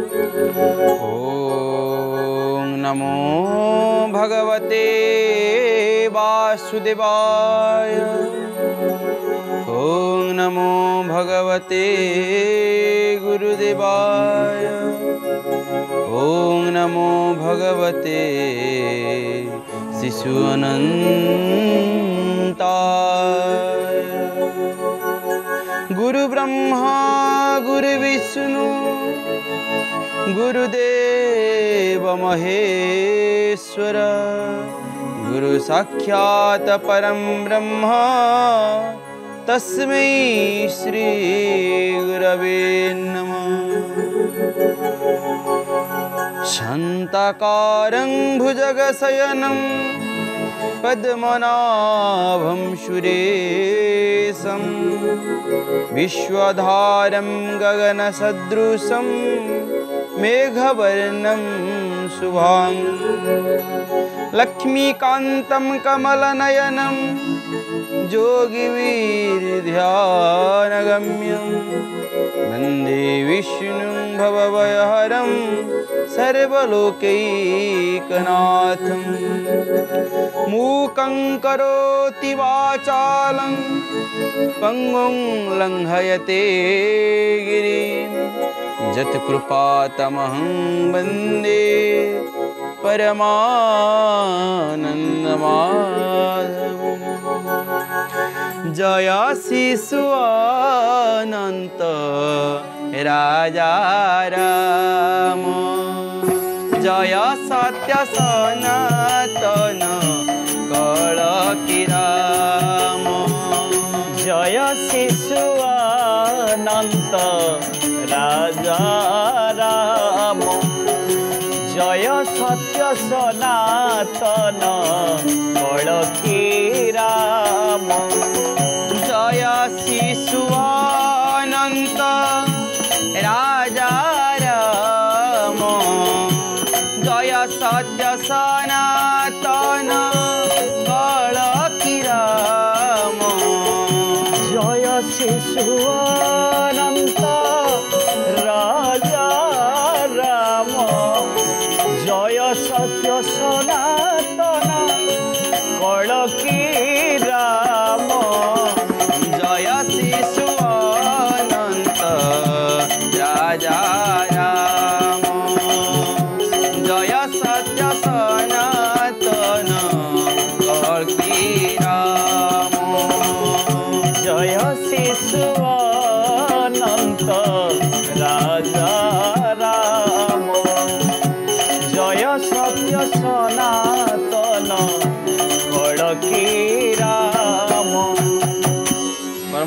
ॐ नमो भगवते वासुदेवाय। ॐ नमो भगवते गुरुदेवाय। ॐ नमो भगवते शिशु अनन्ताय गुरुब्रह्मा गुरुविष्णु गुरुदेव महेश्वर गुरु साक्षात् परं ब्रह्म तस्मै श्रीगुरवे नमः। शान्ताकारं भुजगशयनं पद्मनाभं सुरेशं विश्वधारं गगनसदृशं मेघवर्णं शुभां लक्ष्मीकान्तं कमलनयनं योगिवीर्ध्यानगम्यं वन्दे विष्णुं भवभयहरं सर्वलोकैकनाथं मूकं करोति वाचालं पङ्गुं लङ्घयते गिरिं। यत्कृपातमहं वंदे जय शिशु राजा राम। জয় সত্য সনাতন কল কিরাম। জয় শিশু অনন্ত রাজা রাম। জয় সত্য সনাতন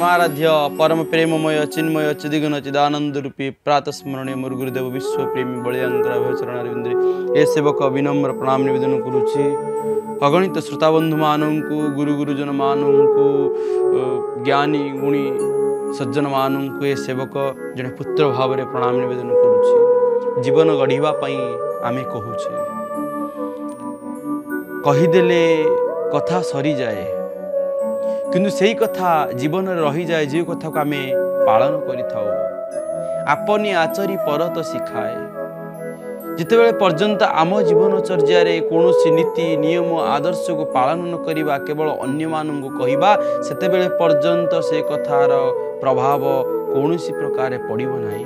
परमाराध्य परम प्रेममय चिन्मय चिदिगन चिदानंद रूपी प्रात स्मरणीय मोर गुरुदेव विश्व प्रेमी बलियांकर अभयचरणारिंद्रे ए सेवक विनम्र प्रणाम निवेदन କରୁଛି ଅଗଣିତ ଶ୍ରୋତାବନ୍ଧୁମାନଙ୍କୁ ଗୁରୁ ଗୁରୁଜନମାନଙ୍କୁ ଅ, ଜ୍ଞାନୀ ଗୁଣୀ ସଜ୍ଜନମାନଙ୍କୁ ଏ ସେବକ ଜଣେ ପୁତ୍ର ଭାବରେ ପ୍ରଣାମ ନିବେଦନ କରୁଛି ଜୀବନ ଗଢ଼ିବା ପାଇଁ ଆମେ କହୁଛେ କହିଦେଲେ କଥା ସରିଯାଏ କିନ୍ତୁ ସେଇ କଥା ଜୀବନରେ ରହିଯାଏ ଯେଉଁ କଥାକୁ ଆମେ ପାଳନ କରିଥାଉ। ଆପନି ଆଚରି ପରତ ଶିଖାଏ। ଯେତେବେଳେ ପର୍ଯ୍ୟନ୍ତ ଆମ ଜୀବନଚର୍ଯ୍ୟାରେ କୌଣସି ନୀତି ନିୟମ ଆଦର୍ଶକୁ ପାଳନ ନ କରିବା କେବଳ ଅନ୍ୟମାନଙ୍କୁ କହିବା ସେତେବେଳେ ପର୍ଯ୍ୟନ୍ତ ସେ କଥାର ପ୍ରଭାବ କୌଣସି ପ୍ରକାରେ ପଡ଼ିବ ନାହିଁ।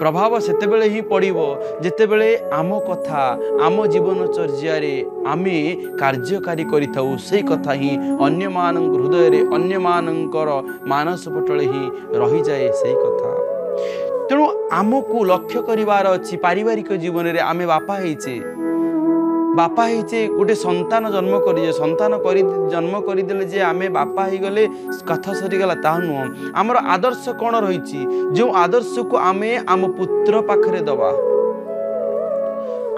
ପ୍ରଭାବ ସେତେବେଳେ ହିଁ ପଡ଼ିବ ଯେତେବେଳେ ଆମ କଥା ଆମ ଜୀବନଚର୍ଯ୍ୟାରେ ଆମେ କାର୍ଯ୍ୟକାରୀ କରିଥାଉ ସେଇ କଥା ହିଁ ଅନ୍ୟମାନଙ୍କ ହୃଦୟରେ ଅନ୍ୟମାନଙ୍କର ମାନସ ପଟଳେ ହିଁ ରହିଯାଏ ସେଇ କଥା। ତେଣୁ ଆମକୁ ଲକ୍ଷ୍ୟ କରିବାର ଅଛି ପାରିବାରିକ ଜୀବନରେ ଆମେ ବାପା ହେଇଛେ। বাপা হয়েছে গোটে সন্তান জন্ম করিছে সন্তান করে জন্ম করিদেলে যে আমি বাপা হয়েগলে কথা সরিগলা তা নুহ আমার আদর্শ কোণ রয়েছে যে আদর্শক আমি আম পুত্র পাখে দেওয়া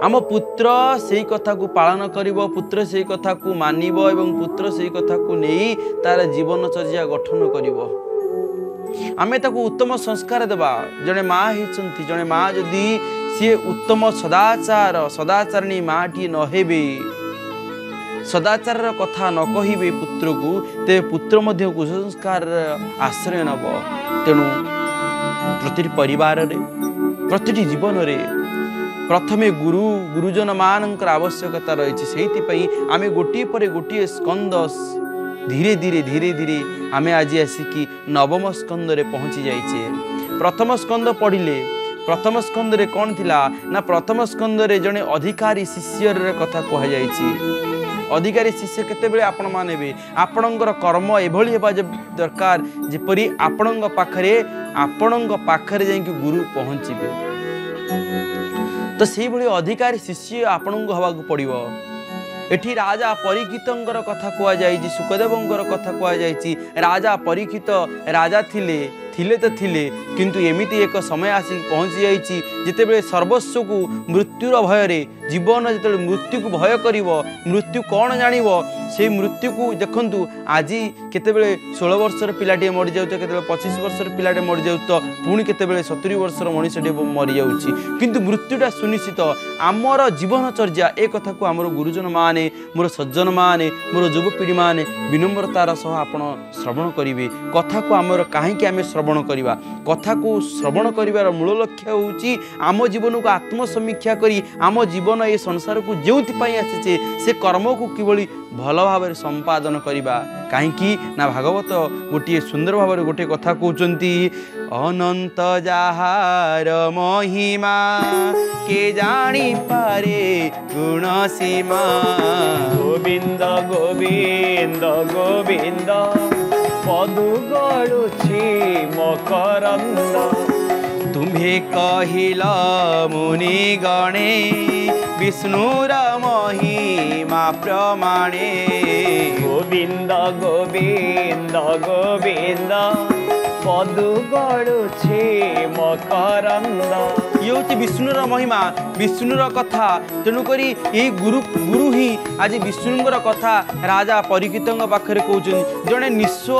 আম পুত্র সেই কথাকে পালন করিব পুত্র সেই কথাকে মানিব এবং পুত্র সেই কথাকে নেই তার জীবনচর্যা গঠন করিব আমি তাকে উত্তম সংস্কার দেবা জনে মা হয়েছেন জনে মা যদি ସିଏ ଉତ୍ତମ ସଦାଚାର ସଦାଚାରିଣୀ ମାଟିଏ ନ ହେବେ। ସଦାଚାରର କଥା ନ କହିବେ ପୁତ୍ରକୁ ତେବେ ପୁତ୍ର ମଧ୍ୟ କୁସଂସ୍କାରର ଆଶ୍ରୟ ନେବ। ତେଣୁ ପ୍ରତିଟି ପରିବାରରେ ପ୍ରତିଟି ଜୀବନରେ ପ୍ରଥମେ ଗୁରୁ ଗୁରୁଜନମାନଙ୍କର ଆବଶ୍ୟକତା ରହିଛି। ସେଇଥିପାଇଁ ଆମେ ଗୋଟିଏ ପରେ ଗୋଟିଏ ସ୍କନ୍ଦ ଧୀରେ ଧୀରେ ଧୀରେ ଧୀରେ ଆମେ ଆଜି ଆସିକି ନବମ ସ୍କନ୍ଦରେ ପହଞ୍ଚି ଯାଇଛେ। ପ୍ରଥମ ସ୍କନ୍ଦ ପଢ଼ିଲେ ପ୍ରଥମ ସ୍କନ୍ଦରେ କ'ଣ ଥିଲା ନା ପ୍ରଥମ ସ୍କନ୍ଦରେ ଜଣେ ଅଧିକାରୀ ଶିଷ୍ୟର କଥା କୁହାଯାଇଛି। ଅଧିକାରୀ ଶିଷ୍ୟ କେତେବେଳେ ଆପଣମାନେ ହେବେ ଆପଣଙ୍କର କର୍ମ ଏଭଳି ହେବା ଦରକାର ଯେପରି ଆପଣଙ୍କ ପାଖରେ ଆପଣଙ୍କ ପାଖରେ ଯାଇକି ଗୁରୁ ପହଞ୍ଚିବେ। ତ ସେଇଭଳି ଅଧିକାରୀ ଶିଷ୍ୟ ଆପଣଙ୍କୁ ହେବାକୁ ପଡ଼ିବ। ଏଠି ରାଜା ପରୀକ୍ଷିତଙ୍କର କଥା କୁହାଯାଇଛି ସୁଖଦେବଙ୍କର କଥା କୁହାଯାଇଛି। ରାଜା ପରୀକ୍ଷିତ ରାଜା ଥିଲେ। ଥିଲେ ତ ଥିଲେ କିନ୍ତୁ ଏମିତି ଏକ ସମୟ ଆସିକି ପହଞ୍ଚି ଯାଇଛି ଯେତେବେଳେ ସର୍ବସ୍ୱକୁ ମୃତ୍ୟୁର ଭୟରେ ଜୀବନ ଯେତେବେଳେ ମୃତ୍ୟୁକୁ ଭୟ କରିବ ମୃତ୍ୟୁ କ'ଣ ଜାଣିବ ସେଇ ମୃତ୍ୟୁକୁ ଦେଖନ୍ତୁ ଆଜି କେତେବେଳେ ଷୋହଳ ବର୍ଷର ପିଲାଟିଏ ମରିଯାଉଛ କେତେବେଳେ ପଚିଶ ବର୍ଷର ପିଲାଟେ ମରିଯାଉଛି ତ ପୁଣି କେତେବେଳେ ସତୁରି ବର୍ଷର ମଣିଷଟିଏ ମରିଯାଉଛି। କିନ୍ତୁ ମୃତ୍ୟୁଟା ସୁନିଶ୍ଚିତ। ଆମର ଜୀବନଚର୍ଯ୍ୟା ଏ କଥାକୁ ଆମର ଗୁରୁଜନମାନେ ମୋର ସଜ୍ଜନମାନେ ମୋର ଯୁବପିଢ଼ିମାନେ ବିନମ୍ରତାର ସହ ଆପଣ ଶ୍ରବଣ କରିବେ। କଥାକୁ ଆମର କାହିଁକି ଆମେ ଶ୍ରବଣ କରିବା? କଥାକୁ ଶ୍ରବଣ କରିବାର ମୂଳ ଲକ୍ଷ୍ୟ ହେଉଛି ଆମ ଜୀବନକୁ ଆତ୍ମସମୀକ୍ଷା କରି ଆମ ଜୀବନ ଏ ସଂସାରକୁ ଯେଉଁଥିପାଇଁ ଆସିଛେ ସେ କର୍ମକୁ କିଭଳି ଭଲ ଭାବରେ ସମ୍ପାଦନ କରିବା। କାହିଁକି? ନା ଭାଗବତ ଗୋଟିଏ ସୁନ୍ଦର ଭାବରେ ଗୋଟିଏ କଥା କହୁଛନ୍ତି ଅନନ୍ତ ଯାହାର ମହିମା କେ ଜାଣିପାରେ ଗୁଣ ସୀମା? ଗୋବିନ୍ଦ ଗୋବିନ୍ଦ ଗୋବିନ୍ଦ ପଦୁ ଗଳୁଛି ମକରନ୍ଦ। तुम्हे कहिल मुनि गणे विष्णुर महिमा प्रमाणे। गोविंद गोविंद गोविंद पदु गडुछे मकरन्द ହେଉଛି ବିଷ୍ଣୁର ମହିମା ବିଷ୍ଣୁର କଥା। ତେଣୁକରି ଏହି ଗୁରୁ ଗୁରୁ ହିଁ ଆଜି ବିଷ୍ଣୁଙ୍କର କଥା ରାଜା ପରୀକ୍ଷିତଙ୍କ ପାଖରେ କହୁଛନ୍ତି। ଜଣେ ନିଃସ୍ୱ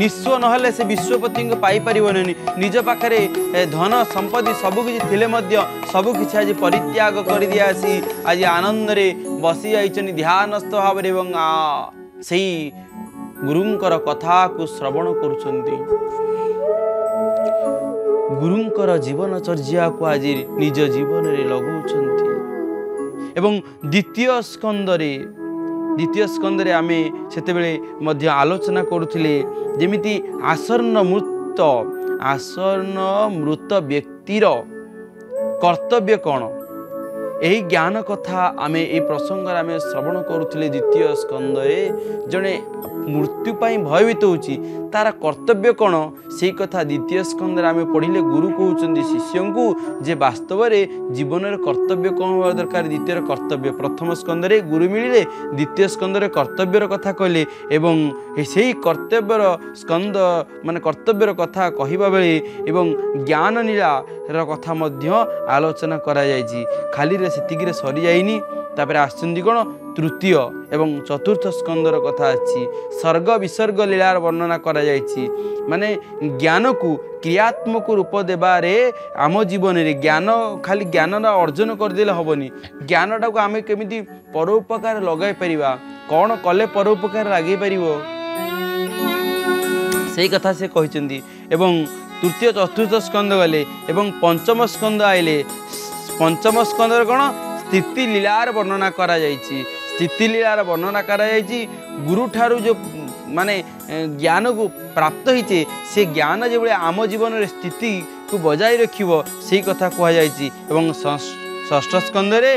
ନିଃସ୍ୱ ନହେଲେ ସେ ବିଶ୍ୱପତିଙ୍କୁ ପାଇପାରିବନି। ନିଜ ପାଖରେ ଧନ ସମ୍ପତ୍ତି ସବୁକିଛି ଥିଲେ ମଧ୍ୟ ସବୁକିଛି ଆଜି ପରିତ୍ୟାଗ କରିଦିଆ ଆସି ଆଜି ଆନନ୍ଦରେ ବସି ଯାଇଛନ୍ତି ଧ୍ୟାନସ୍ଥ ଭାବରେ ଏବଂ ସେଇ ଗୁରୁଙ୍କର କଥାକୁ ଶ୍ରବଣ କରୁଛନ୍ତି। ଗୁରୁଙ୍କର ଜୀବନଚର୍ଯ୍ୟାକୁ ଆଜି ନିଜ ଜୀବନରେ ଲଗାଉଛନ୍ତି ଏବଂ ଦ୍ୱିତୀୟ ସ୍କନ୍ଦରେ ଦ୍ୱିତୀୟ ସ୍କନ୍ଦରେ ଆମେ ସେତେବେଳେ ମଧ୍ୟ ଆଲୋଚନା କରୁଥିଲେ ଯେମିତି ଆସନ୍ନ ମୃତ ଆସନ୍ନ ମୃତ ବ୍ୟକ୍ତିର କର୍ତ୍ତବ୍ୟ କ'ଣ ଏହି ଜ୍ଞାନ କଥା ଆମେ ଏହି ପ୍ରସଙ୍ଗରେ ଆମେ ଶ୍ରବଣ କରୁଥିଲେ ଦ୍ୱିତୀୟ ସ୍କନ୍ଦରେ ଜଣେ ମୃତ୍ୟୁ ପାଇଁ ଭୟଭୀତ ହେଉଛି। ତାର କର୍ତ୍ତବ୍ୟ କ'ଣ? ସେଇ କଥା ଦ୍ୱିତୀୟ ସ୍କନ୍ଦରେ ଆମେ ପଢ଼ିଲେ ଗୁରୁ କହୁଛନ୍ତି ଶିଷ୍ୟଙ୍କୁ ଯେ ବାସ୍ତବରେ ଜୀବନରେ କର୍ତ୍ତବ୍ୟ କ'ଣ ହେବା ଦରକାର? ଦ୍ୱିତୀୟର କର୍ତ୍ତବ୍ୟ। ପ୍ରଥମ ସ୍କନ୍ଦରେ ଗୁରୁ ମିଳିଲେ ଦ୍ୱିତୀୟ ସ୍କନ୍ଦରେ କର୍ତ୍ତବ୍ୟର କଥା କହିଲେ ଏବଂ ସେଇ କର୍ତ୍ତବ୍ୟର ସ୍କନ୍ଦ ମାନେ କର୍ତ୍ତବ୍ୟର କଥା କହିବା ବେଳେ ଏବଂ ଜ୍ଞାନ ନୀଳାର କଥା ମଧ୍ୟ ଆଲୋଚନା କରାଯାଇଛି। ଖାଲିରେ ସେତିକିରେ ସରିଯାଇନି ତାପରେ ଆସୁଛନ୍ତି କ'ଣ ତୃତୀୟ ଏବଂ ଚତୁର୍ଥ ସ୍କନ୍ଦର କଥା ଅଛି। ସର୍ଗ ବିସର୍ଗ ଲୀଳାର ବର୍ଣ୍ଣନା କରାଯାଇଛି। ମାନେ ଜ୍ଞାନକୁ କ୍ରିୟାତ୍ମକ ରୂପ ଦେବାରେ ଆମ ଜୀବନରେ ଜ୍ଞାନ ଖାଲି ଜ୍ଞାନର ଅର୍ଜନ କରିଦେଲେ ହେବନି। ଜ୍ଞାନଟାକୁ ଆମେ କେମିତି ପରୋପକାର ଲଗାଇ ପାରିବା? କ'ଣ କଲେ ପରୋପକାର ଲାଗି ପାରିବ? ସେଇ କଥା ସେ କହିଛନ୍ତି। ଏବଂ ତୃତୀୟ ଚତୁର୍ଥ ସ୍କନ୍ଦ ଗଲେ ଏବଂ ପଞ୍ଚମ ସ୍କନ୍ଦ ଆଇଲେ ପଞ୍ଚମ ସ୍କନ୍ଦରେ କ'ଣ? ସ୍ଥିତି ଲୀଳାର ବର୍ଣ୍ଣନା କରାଯାଇଛି। ସ୍ଥିତି ଲୀଳାର ବର୍ଣ୍ଣନା କରାଯାଇଛି। ଗୁରୁଠାରୁ ଯେଉଁ ମାନେ ଜ୍ଞାନକୁ ପ୍ରାପ୍ତ ହେଇଛେ ସେ ଜ୍ଞାନ ଯେଭଳି ଆମ ଜୀବନରେ ସ୍ଥିତିକୁ ବଜାୟ ରଖିବ ସେଇ କଥା କୁହାଯାଇଛି। ଏବଂ ଷଷ୍- ଷଷ୍ଠ ସ୍କନ୍ଦରେ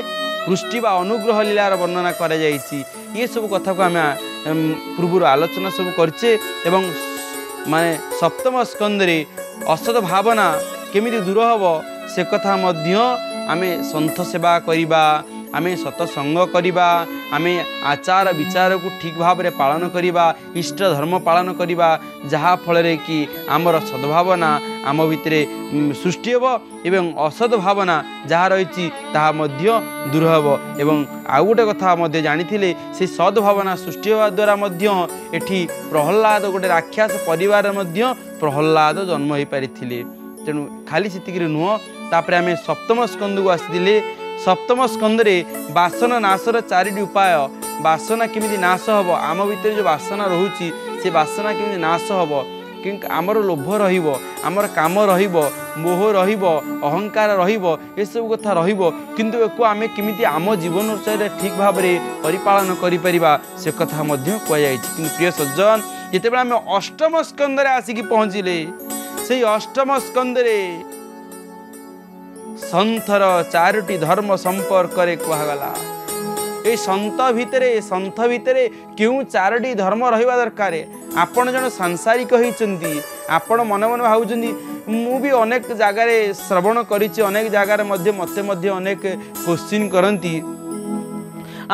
ପୃଷ୍ଟି ବା ଅନୁଗ୍ରହ ଲୀଳାର ବର୍ଣ୍ଣନା କରାଯାଇଛି। ଏସବୁ କଥାକୁ ଆମେ ପୂର୍ବରୁ ଆଲୋଚନା ସବୁ କରିଛେ ଏବଂ ମାନେ ସପ୍ତମ ସ୍କନ୍ଦରେ ଅସତ ଭାବନା କେମିତି ଦୂର ହେବ ସେ କଥା ମଧ୍ୟ ଆମେ ସନ୍ଥ ସେବା କରିବା ଆମେ ସତସଙ୍ଗ କରିବା ଆମେ ଆଚାର ବିଚାରକୁ ଠିକ୍ ଭାବରେ ପାଳନ କରିବା ଇଷ୍ଟ ଧର୍ମ ପାଳନ କରିବା ଯାହାଫଳରେ କି ଆମର ସଦ୍ଭାବନା ଆମ ଭିତରେ ସୃଷ୍ଟି ହେବ ଏବଂ ଅସତ ଭାବନା ଯାହା ରହିଛି ତାହା ମଧ୍ୟ ଦୂର ହେବ। ଏବଂ ଆଉ ଗୋଟେ କଥା ମଧ୍ୟ ଜାଣିଥିଲେ ସେ ସଦ୍ଭାବନା ସୃଷ୍ଟି ହେବା ଦ୍ୱାରା ମଧ୍ୟ ଏଠି ପ୍ରହ୍ଲାଦ ଗୋଟେ ରାକ୍ଷାସ ପରିବାରରେ ମଧ୍ୟ ପ୍ରହ୍ଲାଦ ଜନ୍ମ ହୋଇପାରିଥିଲେ। ତେଣୁ ଖାଲି ସେତିକିରେ ନୁହଁ ତାପରେ ଆମେ ସପ୍ତମ ସ୍କନ୍ଦକୁ ଆସିଥିଲେ ସପ୍ତମ ସ୍କନ୍ଦରେ ବାସନ ନାଶର ଚାରିଟି ଉପାୟ ବାସନା କେମିତି ନାଶ ହେବ ଆମ ଭିତରେ ଯେଉଁ ବାସନା ରହୁଛି ସେ ବାସନା କେମିତି ନାଶ ହେବ କିନ୍ତୁ ଆମର ଲୋଭ ରହିବ ଆମର କାମ ରହିବ ମୋହ ରହିବ ଅହଙ୍କାର ରହିବ ଏସବୁ କଥା ରହିବ କିନ୍ତୁ ଏକୁ ଆମେ କେମିତି ଆମ ଜୀବନ ଶୈଳୀରେ ଠିକ୍ ଭାବରେ ପରିପାଳନ କରିପାରିବା ସେ କଥା ମଧ୍ୟ କୁହାଯାଇଛି କିନ୍ତୁ ପ୍ରିୟ ସଜ୍ଜନ ଯେତେବେଳେ ଆମେ ଅଷ୍ଟମ ସ୍କନ୍ଧରେ ଆସିକି ପହଞ୍ଚିଲେ ସେଇ ଅଷ୍ଟମ ସ୍କନ୍ଦରେ ସନ୍ଥର ଚାରୋଟି ଧର୍ମ ସମ୍ପର୍କରେ କୁହାଗଲା ଏଇ ସନ୍ଥ ଭିତରେ ସନ୍ଥ ଭିତରେ କେଉଁ ଚାରୋଟି ଧର୍ମ ରହିବା ଦରକାର। ଆପଣ ଜଣେ ସାଂସାରିକ ହେଇଛନ୍ତି ଆପଣ ମନେ ମନେ ଭାବୁଛନ୍ତି ମୁଁ ବି ଅନେକ ଜାଗାରେ ଶ୍ରବଣ କରିଛି ଅନେକ ଜାଗାରେ ମଧ୍ୟ ମୋତେ ମଧ୍ୟ ଅନେକ କୋଶ୍ଚିନ୍ କରନ୍ତି।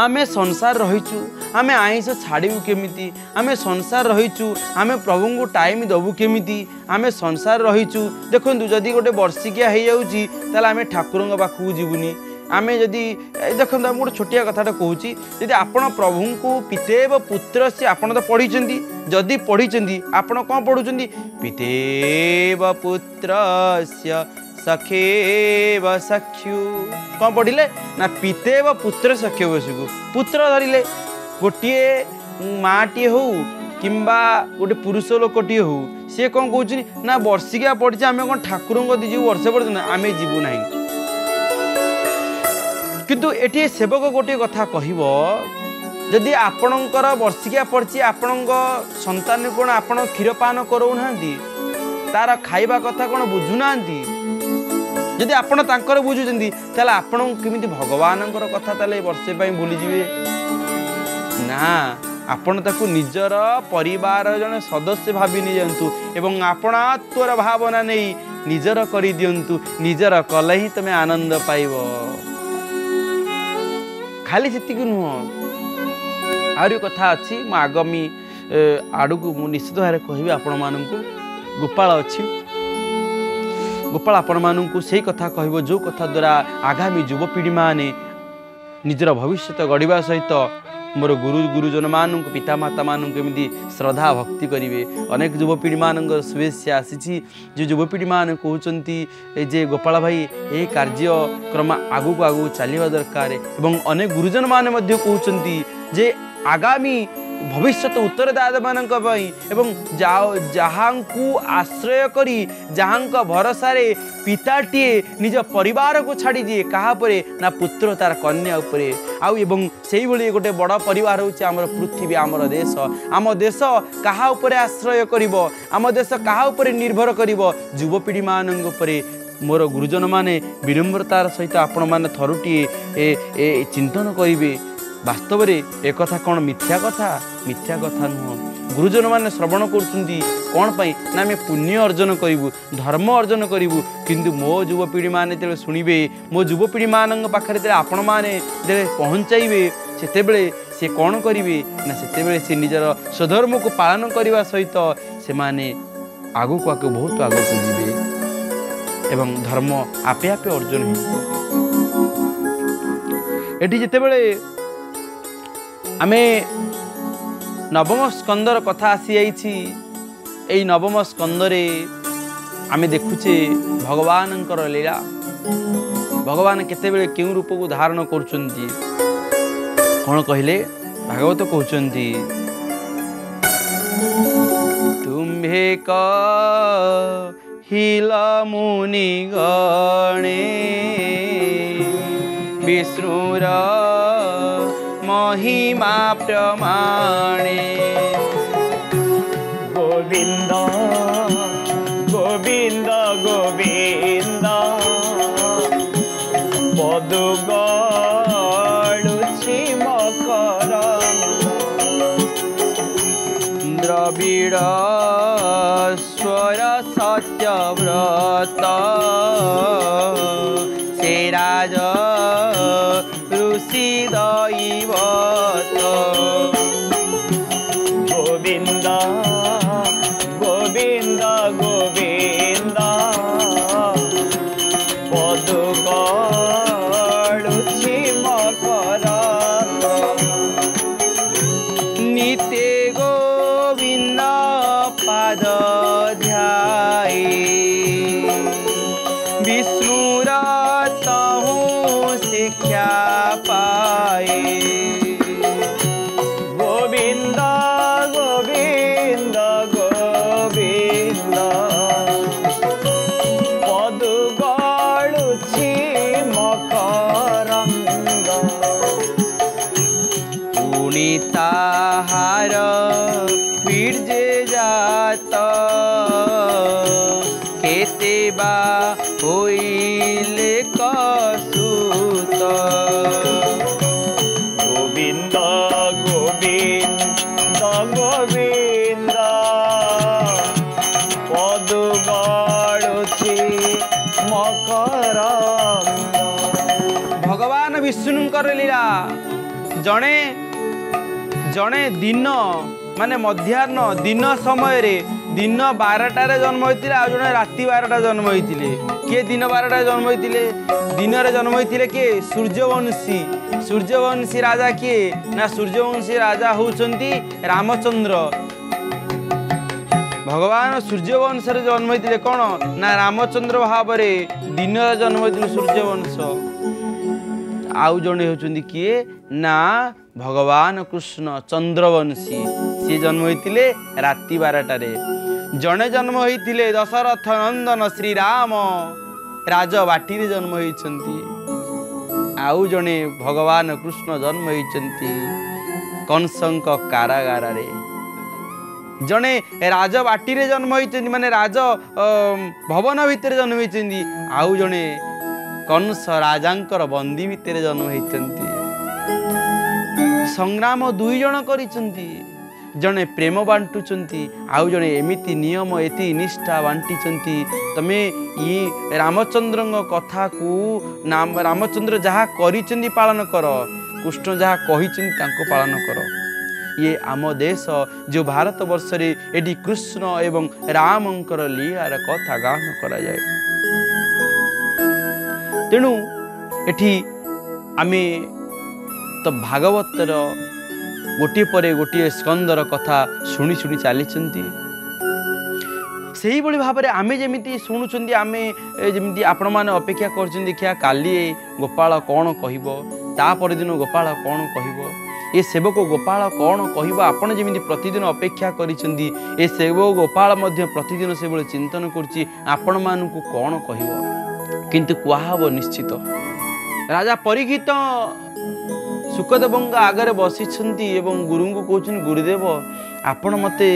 ଆମେ ସଂସାର ରହିଛୁ आम आईस छाड़बू केमी आम संसार रहीचु, आम प्रभु को टाइम दबू केमी आम संसार रहीचु। देखु जदि गोटे बर्षिकिया हो आम ठाकुर पाखक जीवनी आम जदि देखो गोटे छोटिया कथाटा कहूँ जदि आप प्रभु को पितेव पुत्र से आपत तो पढ़ी जदि पढ़ी आप कौन पढ़ुं पितेव पुत्र से सखेव सख्यु कौन पढ़ले ना पितेव पुत्र सख्यवशु पुत्र धरले ଗୋଟିଏ ମାଆଟିଏ ହଉ କିମ୍ବା ଗୋଟେ ପୁରୁଷ ଲୋକଟିଏ ହଉ ସିଏ କ'ଣ କହୁଛନ୍ତି ନା ବର୍ଷିକିଆ ପଡ଼ିଛି ଆମେ କ'ଣ ଠାକୁରଙ୍କ ଦି ଯିବୁ ବର୍ଷେ ପଡ଼ିଛୁ? ନା ଆମେ ଯିବୁ ନାହିଁ। କିନ୍ତୁ ଏଠି ସେବକ ଗୋଟିଏ କଥା କହିବ ଯଦି ଆପଣଙ୍କର ବର୍ଷିକିଆ ପଡ଼ିଛି ଆପଣଙ୍କ ସନ୍ତାନ କ'ଣ ଆପଣ କ୍ଷୀରପାନ କରଉନାହାନ୍ତି? ତାର ଖାଇବା କଥା କ'ଣ ବୁଝୁନାହାନ୍ତି? ଯଦି ଆପଣ ତାଙ୍କର ବୁଝୁଛନ୍ତି ତାହେଲେ ଆପଣ କେମିତି ଭଗବାନଙ୍କର କଥା ତାହେଲେ ବର୍ଷେ ପାଇଁ ଭୁଲିଯିବେ? ନା ଆପଣ ତାକୁ ନିଜର ପରିବାର ଜଣେ ସଦସ୍ୟ ଭାବି ନେଇଯାଆନ୍ତୁ ଏବଂ ଆପଣାତ୍ୱର ଭାବନା ନେଇ ନିଜର କରିଦିଅନ୍ତୁ। ନିଜର କଲେ ହିଁ ତୁମେ ଆନନ୍ଦ ପାଇବ। ଖାଲି ସେତିକି ନୁହଁ। ଆହୁରି କଥା ଅଛି ମୁଁ ଆଗାମୀ ଆଡ଼କୁ ମୁଁ ନିଶ୍ଚିତ ଭାବରେ କହିବି ଆପଣମାନଙ୍କୁ ଗୋପାଳ ଅଛି। ଗୋପାଳ ଆପଣମାନଙ୍କୁ ସେଇ କଥା କହିବ ଯେଉଁ କଥା ଦ୍ୱାରା ଆଗାମୀ ଯୁବପିଢ଼ିମାନେ ନିଜର ଭବିଷ୍ୟତ ଗଢ଼ିବା ସହିତ ମୋର ଗୁରୁ ଗୁରୁଜନମାନଙ୍କୁ ପିତାମାତାମାନଙ୍କୁ ଏମିତି ଶ୍ରଦ୍ଧା ଭକ୍ତି କରିବେ। ଅନେକ ଯୁବପିଢ଼ିମାନଙ୍କର ଶୁଭେଚ୍ଛା ଆସିଛି। ଯେଉଁ ଯୁବପିଢ଼ିମାନେ କହୁଛନ୍ତି ଏ ଯେ ଗୋପାଳ ଭାଇ ଏହି କାର୍ଯ୍ୟକ୍ରମ ଆଗକୁ ଆଗକୁ ଚାଲିବା ଦରକାର। ଏବଂ ଅନେକ ଗୁରୁଜନମାନେ ମଧ୍ୟ କହୁଛନ୍ତି ଯେ ଆଗାମୀ ଭବିଷ୍ୟତ ଉତ୍ତରଦାୟୀମାନଙ୍କ ପାଇଁ ଏବଂ ଯାହାଙ୍କୁ ଆଶ୍ରୟ କରି ଯାହାଙ୍କ ଭରସାରେ ପିତାଟିଏ ନିଜ ପରିବାରକୁ ଛାଡ଼ିଦିଏ କାହା ଉପରେ ନା ପୁତ୍ର ତାର କନ୍ୟା ଉପରେ। ଆଉ ଏବଂ ସେଇଭଳି ଗୋଟେ ବଡ଼ ପରିବାର ହେଉଛି ଆମର ପୃଥିବୀ ଆମର ଦେଶ। ଆମ ଦେଶ କାହା ଉପରେ ଆଶ୍ରୟ କରିବ? ଆମ ଦେଶ କାହା ଉପରେ ନିର୍ଭର କରିବ? ଯୁବପିଢ଼ିମାନଙ୍କ ଉପରେ। ମୋର ଗୁରୁଜନମାନେ ବିନମ୍ରତାର ସହିତ ଆପଣମାନେ ଥରୁଟିଏ ଚିନ୍ତନ କରିବେ। ବାସ୍ତବରେ ଏକଥା କ'ଣ ମିଥ୍ୟା କଥା? ମିଥ୍ୟା କଥା ନୁହଁ। ଗୁରୁଜନମାନେ ଶ୍ରବଣ କରୁଛନ୍ତି କ'ଣ ପାଇଁ? ନା ଆମେ ପୁଣ୍ୟ ଅର୍ଜନ କରିବୁ ଧର୍ମ ଅର୍ଜନ କରିବୁ କିନ୍ତୁ ମୋ ଯୁବପିଢ଼ିମାନେ ଯେତେବେଳେ ଶୁଣିବେ ମୋ ଯୁବପିଢ଼ିମାନଙ୍କ ପାଖରେ ଯେତେବେଳେ ଆପଣମାନେ ଯେତେବେଳେ ପହଞ୍ଚାଇବେ ସେତେବେଳେ ସେ କ'ଣ କରିବେ? ନା ସେତେବେଳେ ସେ ନିଜର ସ୍ୱଧର୍ମକୁ ପାଳନ କରିବା ସହିତ ସେମାନେ ଆଗକୁ ଆଗକୁ ବହୁତ ଆଗକୁ ଯିବେ ଏବଂ ଧର୍ମ ଆପେ ଆପେ ଅର୍ଜନ ହେବ। ଏଠି ଯେତେବେଳେ ଆମେ ନବମ ସ୍କନ୍ଦର କଥା ଆସିଯାଇଛି। ଏଇ ନବମ ସ୍କନ୍ଦରେ ଆମେ ଦେଖୁଛେ ଭଗବାନଙ୍କର ଲୀଳା। ଭଗବାନ କେତେବେଳେ କେଉଁ ରୂପକୁ ଧାରଣ କରୁଛନ୍ତି? କ'ଣ କହିଲେ? ଭାଗବତ କହୁଛନ୍ତି ତୁମ୍ଭେ କହିଲ ମୁନି ଗଣେ ବିଷ୍ଣୁର મહિમા પ્રમાણે ગોવિંદ ગોવિંદ ગોવિંદ પદુગળુચી મકર દ્રવિડ સ્વર સત્યવ્રત શિરાજ ଜଣେ ଜଣେ ଦିନ ମାନେ ମଧ୍ୟାହ୍ନ ଦିନ ସମୟରେ ଦିନ ବାରଟାରେ ଜନ୍ମ ହୋଇଥିଲେ ଆଉ ଜଣେ ରାତି ବାରଟା ଜନ୍ମ ହୋଇଥିଲେ କିଏ ଦିନ ବାରଟାରେ ଜନ୍ମ ହୋଇଥିଲେ ଦିନରେ ଜନ୍ମ ହୋଇଥିଲେ କିଏ ସୂର୍ଯ୍ୟବଂଶୀ ସୂର୍ଯ୍ୟବଂଶୀ ରାଜା କିଏ ନା ସୂର୍ଯ୍ୟବଂଶୀ ରାଜା ହେଉଛନ୍ତି ରାମଚନ୍ଦ୍ର ଭଗବାନ ସୂର୍ଯ୍ୟବଂଶରେ ଜନ୍ମ ହୋଇଥିଲେ କ'ଣ ନା ରାମଚନ୍ଦ୍ର ଭାବରେ ଦିନରେ ଜନ୍ମ ହୋଇଥିଲେ ସୂର୍ଯ୍ୟବଂଶ ଆଉ ଜଣେ ହେଉଛନ୍ତି କିଏ? ନା ଭଗବାନ କୃଷ୍ଣ ଚନ୍ଦ୍ରବଂଶୀ। ସିଏ ଜନ୍ମ ହୋଇଥିଲେ ରାତି ବାରଟାରେ। ଜଣେ ଜନ୍ମ ହୋଇଥିଲେ ଦଶରଥ ନନ୍ଦନ ଶ୍ରୀରାମ। ରାଜବାଟିରେ ଜନ୍ମ ହୋଇଛନ୍ତି। ଆଉ ଜଣେ ଭଗବାନ କୃଷ୍ଣ ଜନ୍ମ ହୋଇଛନ୍ତି କଂସଙ୍କ କାରାଗାରରେ। ଜଣେ ରାଜବାଟିରେ ଜନ୍ମ ହୋଇଛନ୍ତି ମାନେ ରାଜ ଭବନ ଭିତରେ ଜନ୍ମ ହୋଇଛନ୍ତି। ଆଉ ଜଣେ କଂସ ରାଜାଙ୍କର ବନ୍ଦୀ ଭିତରେ ଜନ୍ମ ହୋଇଛନ୍ତି ସଂଗ୍ରାମ ଦୁଇ ଜଣ କରିଛନ୍ତି। ଜଣେ ପ୍ରେମ ବାଣ୍ଟୁଛନ୍ତି ଆଉ ଜଣେ ଏମିତି ନିୟମ ଏତି ନିଷ୍ଠା ବାଣ୍ଟିଛନ୍ତି ତମେ ଇଏ ରାମଚନ୍ଦ୍ରଙ୍କ କଥାକୁ ରାମଚନ୍ଦ୍ର ଯାହା କରିଛନ୍ତି ପାଳନ କର କୃଷ୍ଣ ଯାହା କହିଛନ୍ତି ତାଙ୍କୁ ପାଳନ କର। ଇଏ ଆମ ଦେଶ ଯେଉଁ ଭାରତ ବର୍ଷରେ ଏଠି କୃଷ୍ଣ ଏବଂ ରାମଙ୍କର ଲୀଳାର କଥା ଗାନ କରାଯାଏ। ତେଣୁ ଏଠି ଆମେ ତ ଭାଗବତର ଗୋଟିଏ ପରେ ଗୋଟିଏ ସ୍କନ୍ଦର କଥା ଶୁଣି ଶୁଣି ଚାଲିଛନ୍ତି। ସେହିଭଳି ଭାବରେ ଆମେ ଯେମିତି ଶୁଣୁଛନ୍ତି ଆମେ ଯେମିତି ଆପଣମାନେ ଅପେକ୍ଷା କରୁଛନ୍ତି ଦେଖିଆ କାଲି ଗୋପାଳ କ'ଣ କହିବ ତା ପରଦିନ ଗୋପାଳ କ'ଣ କହିବ ଏ ସେବକ ଗୋପାଳ କ'ଣ କହିବ ଆପଣ ଯେମିତି ପ୍ରତିଦିନ ଅପେକ୍ଷା କରିଛନ୍ତି ଏ ସେବକ ଗୋପାଳ ମଧ୍ୟ ପ୍ରତିଦିନ ସେଭଳି ଚିନ୍ତନ କରୁଛି ଆପଣମାନଙ୍କୁ କ'ଣ କହିବ? କିନ୍ତୁ କୁହାହବ ନିଶ୍ଚିତ। ରାଜା ପରୀକ୍ଷିତ ସୁଖଦେବଙ୍କ ଆଗରେ ବସିଛନ୍ତି ଏବଂ ଗୁରୁଙ୍କୁ କହୁଛନ୍ତି ଗୁରୁଦେବ ଆପଣ ମୋତେ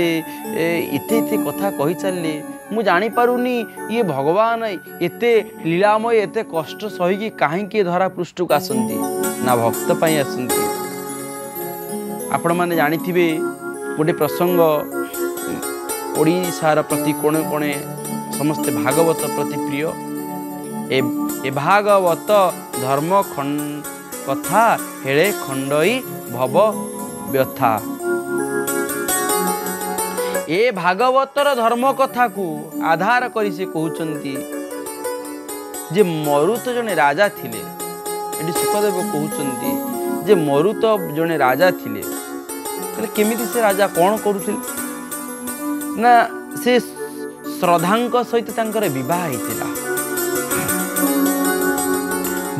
ଏତେ ଏତେ କଥା କହିଚାଲିଲେ। ମୁଁ ଜାଣିପାରୁନି ଇଏ ଭଗବାନ ଏତେ ଲୀଳାମୟ ଏତେ କଷ୍ଟ ସହିକି କାହିଁକି ଧରା ପୃଷ୍ଠକୁ ଆସନ୍ତି? ନା ଭକ୍ତ ପାଇଁ ଆସନ୍ତି। ଆପଣମାନେ ଜାଣିଥିବେ ଗୋଟେ ପ୍ରସଙ୍ଗ ଓଡ଼ିଶାର ପ୍ରତି କୋଣେ କୋଣେ ସମସ୍ତେ ଭାଗବତ ପ୍ରତି ପ୍ରିୟ। এভাগবত ধর্ম কথা হেড়ে খণ্ডই ভব ব্যথা। এ ভাগবতর ধর্ম কথাকু আধার করে সে কুচি যে মরুত জনে রাজা লে এটি সুখদেব কুচি যে মরুত জনে রাজা লে তাহলে সে রাজা কণ করুলে না সে শ্রদ্ধাঙ্ক সহ তাঙ্কর বিবাহ হয়েছিল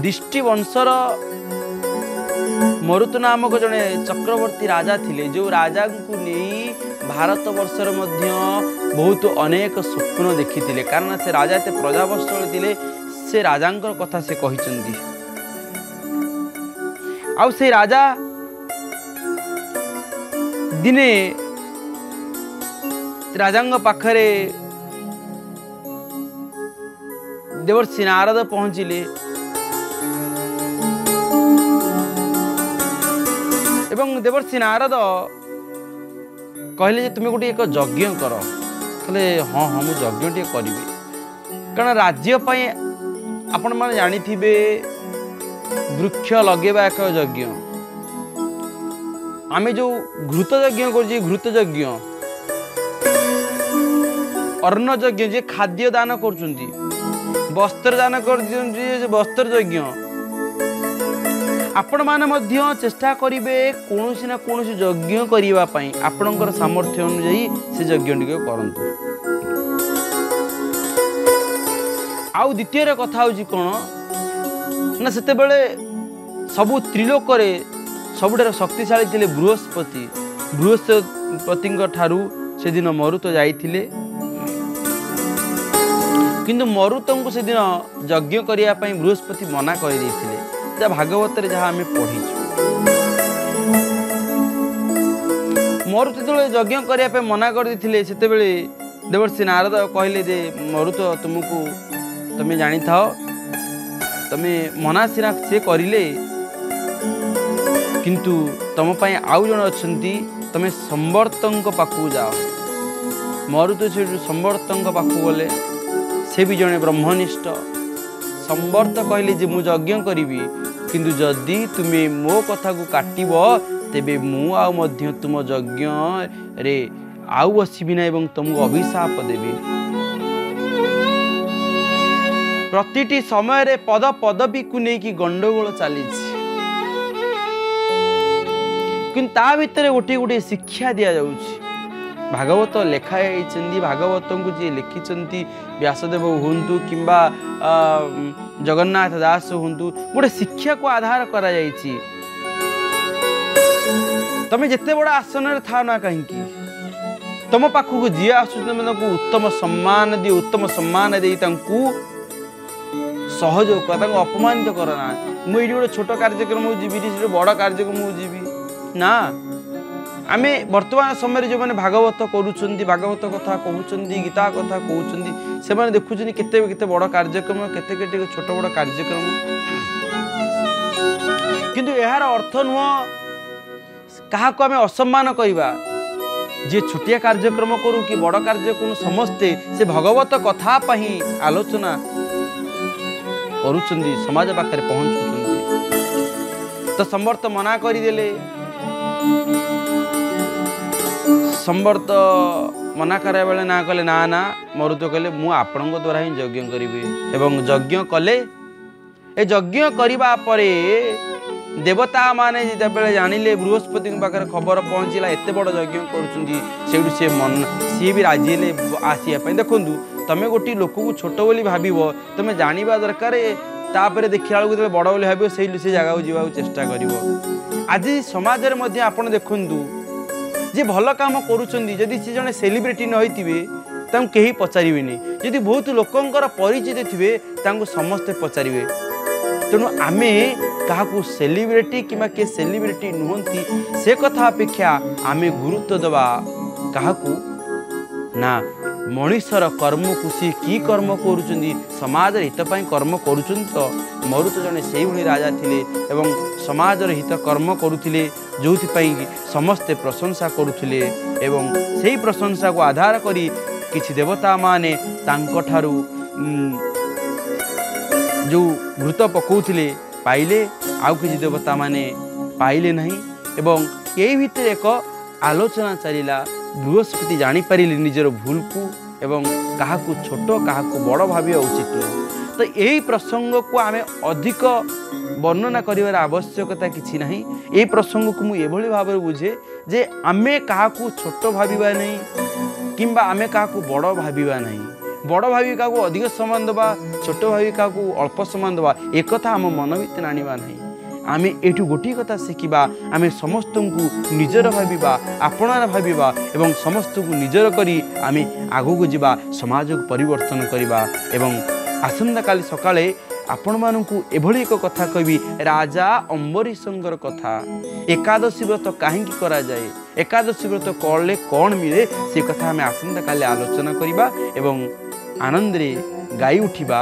दृष्टिवंशर। मरुत नामक जड़े चक्रवर्ती राजा थे जो राजा को नहीं भारत बर्षर बहुत अनेक स्वप्न देखी थे कारण से राजा ये प्रजावत्सल थे से राजा कथा से कही आउ से राजा दिने राजा पाखरे देवर्षि नारद पहुँचले। ଏବଂ ଦେବର୍ଷି ନାରଦ କହିଲେ ଯେ ତୁମେ ଗୋଟିଏ ଏକ ଯଜ୍ଞ କର। କହିଲେ ହଁ ହଁ ମୁଁ ଯଜ୍ଞ ଟିକେ କରିବି। କାରଣ ରାଜ୍ୟ ପାଇଁ ଆପଣମାନେ ଜାଣିଥିବେ ବୃକ୍ଷ ଲଗେଇବା ଏକ ଯଜ୍ଞ। ଆମେ ଯେଉଁ ଘୃତ ଯଜ୍ଞ କରୁଛେ ଘୃତ ଯଜ୍ଞ। ଅନ୍ନ ଯଜ୍ଞ ଯିଏ ଖାଦ୍ୟ ଦାନ କରୁଛନ୍ତି ବସ୍ତ୍ର ଦାନ କରୁଛନ୍ତି ଯେ ବସ୍ତ୍ର ଯଜ୍ଞ। ଆପଣମାନେ ମଧ୍ୟ ଚେଷ୍ଟା କରିବେ କୌଣସି ନା କୌଣସି ଯଜ୍ଞ କରିବା ପାଇଁ। ଆପଣଙ୍କର ସାମର୍ଥ୍ୟ ଅନୁଯାୟୀ ସେ ଯଜ୍ଞ ଟିକେ କରନ୍ତୁ। ଆଉ ଦ୍ୱିତୀୟରେ କଥା ହେଉଛି କ'ଣ? ନା ସେତେବେଳେ ସବୁ ତ୍ରିଲୋକରେ ସବୁଠାରୁ ଶକ୍ତିଶାଳୀ ଥିଲେ ବୃହସ୍ପତି। ବୃହସ୍ପତିଙ୍କ ଠାରୁ ସେଦିନ ମରୁତ ଯାଇଥିଲେ। କିନ୍ତୁ ମରୁତଙ୍କୁ ସେଦିନ ଯଜ୍ଞ କରିବା ପାଇଁ ବୃହସ୍ପତି ମନା କରିଦେଇଥିଲେ। ଗୀତା ଭାଗବତରେ ଯାହା ଆମେ ପଢ଼ିଛୁ। ମରୁତ ଯେତେବେଳେ ଯଜ୍ଞ କରିବା ପାଇଁ ମନା କରିଦେଇଥିଲେ ସେତେବେଳେ ଦେବର୍ଷୀ ନାରଦ କହିଲେ ଯେ ମରୁତ ତୁମକୁ ତୁମେ ଜାଣିଥାଅ ତୁମେ ମନା ସିନା ସେ କରିଲେ କିନ୍ତୁ ତୁମ ପାଇଁ ଆଉ ଜଣେ ଅଛନ୍ତି ତୁମେ ସମ୍ବର୍ତ୍ତଙ୍କ ପାଖକୁ ଯାଅ। ମରୁତ ସେଠୁ ସମ୍ବର୍ତ୍ତଙ୍କ ପାଖକୁ ଗଲେ ସେ ବି ଜଣେ ବ୍ରହ୍ମନିଷ୍ଠ। ସମ୍ବର୍ତ୍ତ କହିଲେ ଯେ ମୁଁ ଯଜ୍ଞ କରିବି କିନ୍ତୁ ଯଦି ତୁମେ ମୋ କଥାକୁ କାଟିବ ତେବେ ମୁଁ ଆଉ ମଧ୍ୟ ତୁମ ଯଜ୍ଞରେ ଆଉ ବସିବି ନାହିଁ ଏବଂ ତୁମକୁ ଅଭିଶାପ ଦେବି। ପ୍ରତିଟି ସମୟରେ ପଦ ପଦବୀକୁ ନେଇକି ଗଣ୍ଡଗୋଳ ଚାଲିଛି। କିନ୍ତୁ ତା ଭିତରେ ଗୋଟିଏ ଗୋଟିଏ ଶିକ୍ଷା ଦିଆଯାଉଛି। ଭାଗବତ ଲେଖା ହେଇଛନ୍ତି ଭାଗବତଙ୍କୁ ଯିଏ ଲେଖିଛନ୍ତି ବ୍ୟାସଦେବ ହୁଅନ୍ତୁ କିମ୍ବା ଆ, ଜଗନ୍ନାଥ ଦାସ ହୁଅନ୍ତୁ ଗୋଟେ ଶିକ୍ଷାକୁ ଆଧାର କରାଯାଇଛି ତମେ ଯେତେ ବଡ଼ ଆସନରେ ଥାଅ ନା କାହିଁକି ତମ ପାଖକୁ ଯିଏ ଆସୁଛି ତମେ ତାଙ୍କୁ ଉତ୍ତମ ସମ୍ମାନ ଦିଅ ଉତ୍ତମ ସମ୍ମାନ ଦେଇ ତାଙ୍କୁ ସହଯୋଗ କର ତାଙ୍କୁ ଅପମାନିତ କର ନା ମୁଁ ଏଇଠି ଗୋଟେ ଛୋଟ କାର୍ଯ୍ୟକ୍ରମକୁ ଯିବି ସେଠି ବଡ଼ କାର୍ଯ୍ୟକ୍ରମକୁ ଯିବି ନା ଆମେ ବର୍ତ୍ତମାନ ସମୟରେ ଯେଉଁମାନେ ଭାଗବତ କରୁଛନ୍ତି ଭାଗବତ କଥା କହୁଛନ୍ତି ଗୀତା କଥା କହୁଛନ୍ତି ସେମାନେ ଦେଖୁଛନ୍ତି କେତେ କେତେ ବଡ଼ କାର୍ଯ୍ୟକ୍ରମ କେତେ କେତେ ଛୋଟ ବଡ଼ କାର୍ଯ୍ୟକ୍ରମ। କିନ୍ତୁ ଏହାର ଅର୍ଥ ନୁହଁ କାହାକୁ ଆମେ ଅସମ୍ମାନ କରିବା। ଯିଏ ଛୋଟିଆ କାର୍ଯ୍ୟକ୍ରମ କରୁ କି ବଡ଼ କାର୍ଯ୍ୟକ୍ରମ ସମସ୍ତେ ସେ ଭଗବତ କଥା ପାଇଁ ଆଲୋଚନା କରୁଛନ୍ତି ସମାଜ ପାଖରେ ପହଞ୍ଚୁଛନ୍ତି। ତ ସମ୍ବର୍ତ୍ତ ମନା କରିଦେଲେ। ସମ୍ବର୍ତ୍ତ ମନା କରିବା ବେଳେ ନା କଲେ ନା ନା ମରୁତ କହିଲେ ମୁଁ ଆପଣଙ୍କ ଦ୍ୱାରା ହିଁ ଯଜ୍ଞ କରିବି। ଏବଂ ଯଜ୍ଞ କଲେ। ଏ ଯଜ୍ଞ କରିବା ପରେ ଦେବତା ମାନେ ଯେତେବେଳେ ଜାଣିଲେ ବୃହସ୍ପତିଙ୍କ ପାଖରେ ଖବର ପହଞ୍ଚିଲା ଏତେ ବଡ଼ ଯଜ୍ଞ କରୁଛନ୍ତି ସେଇଠୁ ସେ ମନ ସିଏ ବି ରାଜି ହେଲେ ଆସିବା ପାଇଁ। ଦେଖନ୍ତୁ ତମେ ଗୋଟିଏ ଲୋକକୁ ଛୋଟ ବୋଲି ଭାବିବ ତମେ ଜାଣିବା ଦରକାର ତାପରେ ଦେଖିଲା ବେଳକୁ ଯେତେବେଳେ ବଡ଼ ବୋଲି ଭାବିବ ସେଇ ସେ ଜାଗାକୁ ଯିବାକୁ ଚେଷ୍ଟା କରିବ। ଆଜି ସମାଜରେ ମଧ୍ୟ ଆପଣ ଦେଖନ୍ତୁ ଯିଏ ଭଲ କାମ କରୁଛନ୍ତି ଯଦି ସେ ଜଣେ ସେଲିବ୍ରିଟି ନ ହେଇଥିବେ ତାଙ୍କୁ କେହି ପଚାରିବେନି। ଯଦି ବହୁତ ଲୋକଙ୍କର ପରିଚିତ ଥିବେ ତାଙ୍କୁ ସମସ୍ତେ ପଚାରିବେ। ତେଣୁ ଆମେ କାହାକୁ ସେଲିବ୍ରିଟି କିମ୍ବା କିଏ ସେଲିବ୍ରିଟି ନୁହନ୍ତି ସେ କଥା ଅପେକ୍ଷା ଆମେ ଗୁରୁତ୍ୱ ଦେବା କାହାକୁ? ନା। ମଣିଷର କର୍ମକୁ ସିଏ କି କର୍ମ କରୁଛନ୍ତି ସମାଜର ହିତ ପାଇଁ କର୍ମ କରୁଛନ୍ତି ତ? ମରୁତ ଜଣେ ସେଇଭଳି ରାଜା ଥିଲେ ଏବଂ ସମାଜର ହିତ କର୍ମ କରୁଥିଲେ ଯେଉଁଥିପାଇଁ ସମସ୍ତେ ପ୍ରଶଂସା କରୁଥିଲେ ଏବଂ ସେହି ପ୍ରଶଂସାକୁ ଆଧାର କରି କିଛି ଦେବତାମାନେ ତାଙ୍କଠାରୁ ଯେଉଁ ଘୃତ ପକାଉଥିଲେ ପାଇଲେ। ଆଉ କିଛି ଦେବତାମାନେ ପାଇଲେ ନାହିଁ ଏବଂ ଏଇ ଭିତରେ ଏକ ଆଲୋଚନା ଚାଲିଲା ବୃହସ୍ପତି ଜାଣିପାରିଲେ ନିଜର ଭୁଲକୁ ଏବଂ କାହାକୁ ଛୋଟ କାହାକୁ ବଡ଼ ଭାବିବା ଉଚିତ ନୁହେଁ ତ ଏହି ପ୍ରସଙ୍ଗକୁ ଆମେ ଅଧିକ ବର୍ଣ୍ଣନା କରିବାର ଆବଶ୍ୟକତା କିଛି ନାହିଁ। ଏହି ପ୍ରସଙ୍ଗକୁ ମୁଁ ଏଭଳି ଭାବରେ ବୁଝେ ଯେ ଆମେ କାହାକୁ ଛୋଟ ଭାବିବା ନାହିଁ କିମ୍ବା ଆମେ କାହାକୁ ବଡ଼ ଭାବିବା ନାହିଁ। ବଡ଼ ଭାବି କାହାକୁ ଅଧିକ ସମ୍ମାନ ଦେବା ଛୋଟ ଭାବି କାହାକୁ ଅଳ୍ପ ସମ୍ମାନ ଦେବା ଏକଥା ଆମ ମନ ଭିତରେ ଆଣିବା ନାହିଁ। ଆମେ ଏଇଠୁ ଗୋଟିଏ କଥା ଶିଖିବା ଆମେ ସମସ୍ତଙ୍କୁ ନିଜର ଭାବିବା ଆପଣାର ଭାବିବା ଏବଂ ସମସ୍ତଙ୍କୁ ନିଜର କରି ଆମେ ଆଗକୁ ଯିବା ସମାଜକୁ ପରିବର୍ତ୍ତନ କରିବା ଏବଂ ଆସନ୍ତାକାଲି ସକାଳେ ଆପଣମାନଙ୍କୁ ଏଭଳି ଏକ କଥା କହିବି ରାଜା ଅମ୍ବରୀଶଙ୍କର କଥା। ଏକାଦଶୀ ବ୍ରତ କାହିଁକି କରାଯାଏ? ଏକାଦଶୀ ବ୍ରତ କଲେ କ'ଣ ମିଳେ? ସେ କଥା ଆମେ ଆସନ୍ତାକାଲି ଆଲୋଚନା କରିବା ଏବଂ ଆନନ୍ଦରେ ଗାଇ ଉଠିବା।